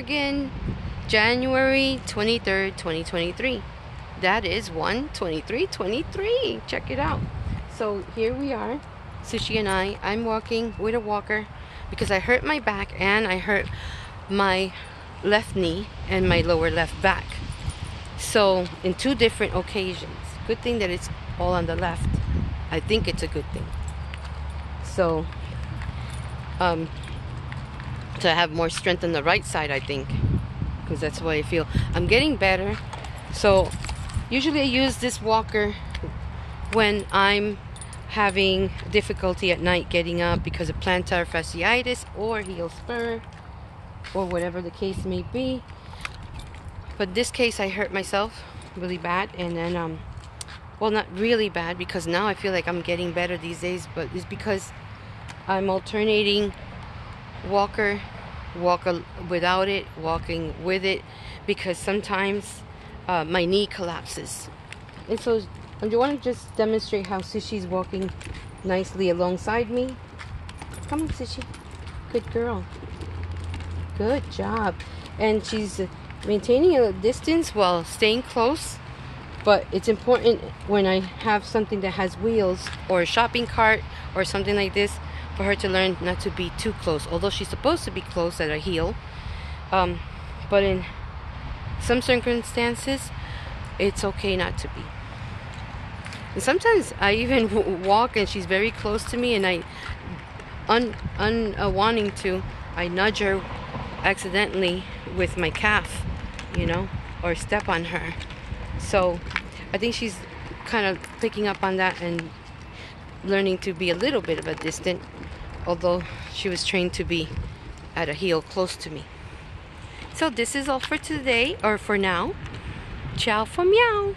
Oregon, January 23rd, 2023. That is 12323. Check it out. So here we are, Sushi and I. I'm walking with a walker because I hurt my back and I hurt my left knee and my lower left back. So, in two different occasions. Good thing that it's all on the left. I think it's a good thing. So, um, to have more strength on the right side, I think, because that's what I feel. I'm getting better. So, usually I use this walker when I'm having difficulty at night getting up because of plantar fasciitis or heel spur or whatever the case may be. But this case, I hurt myself really bad, and then, um, well, not really bad because now I feel like I'm getting better these days, but it's because I'm alternating walker, walk without it, walking with it, because sometimes uh, my knee collapses. And so I want to just demonstrate how Sushi's walking nicely alongside me. Come on, Sushi. Good girl. Good job. And she's maintaining a distance while staying close. But it's important when I have something that has wheels or a shopping cart or something like this for her to learn not to be too close. Although she's supposed to be close at her heel. Um, but in some circumstances, it's okay not to be. And sometimes I even walk and she's very close to me and I, un, un uh, wanting to, I nudge her accidentally with my calf, you know, or step on her. So I think she's kind of picking up on that and learning to be a little bit of a distant, although she was trained to be at a heel close to me. So this is all for today, or for now. Ciao for meow.